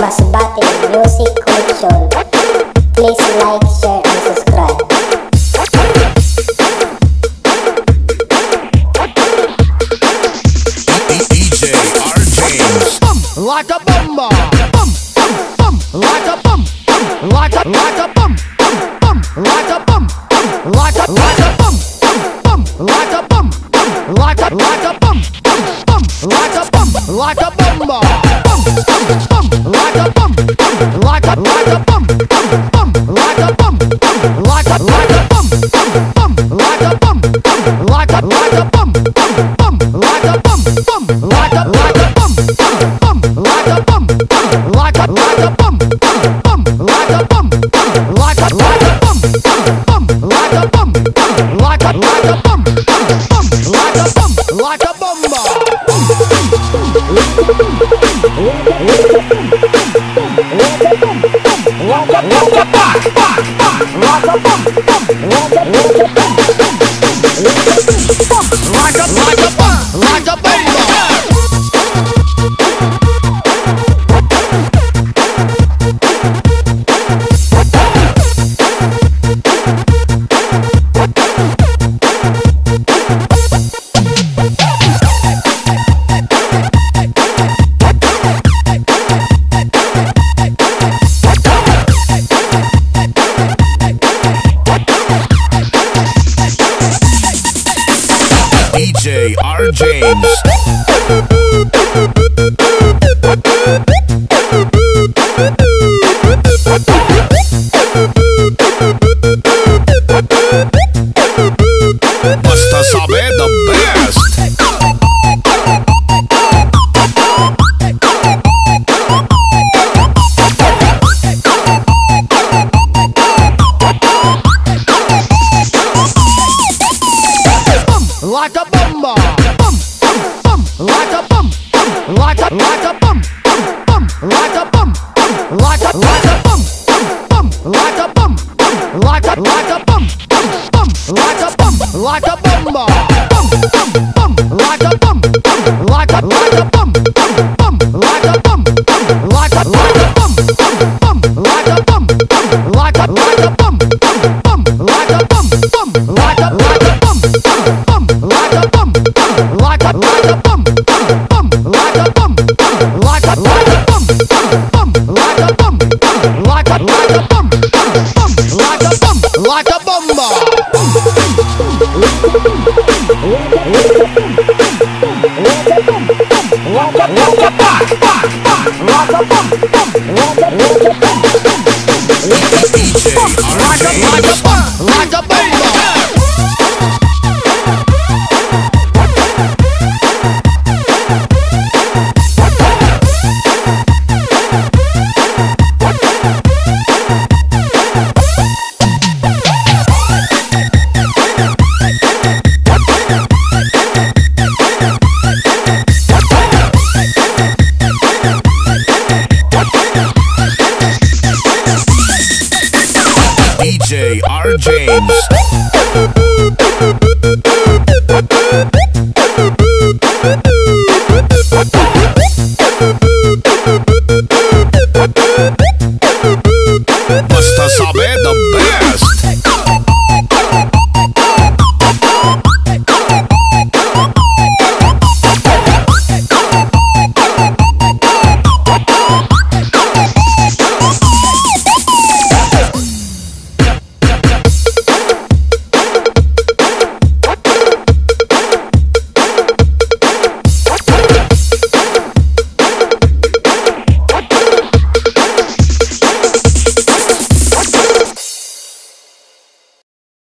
Masbate Music Collection. Please like, share, and subscribe. DJ R. James. bum like a bumba. Bum bum bum like a bum. Bum like a like a bum. Bum bum like a bum. Bum like a like a bum. Bum bum like a bum. Bum like a like a Bum bum like a bum. Bum like a bum bum like a bum. Bum like a bum. bum Like a like a bum. Bum like a bum. bum Like a like a bum. Bum like a bum. Like a like a bum. Bum like a bum. Like a bumba. Like DJ R. James. like a DJ R. James. Masbate the best.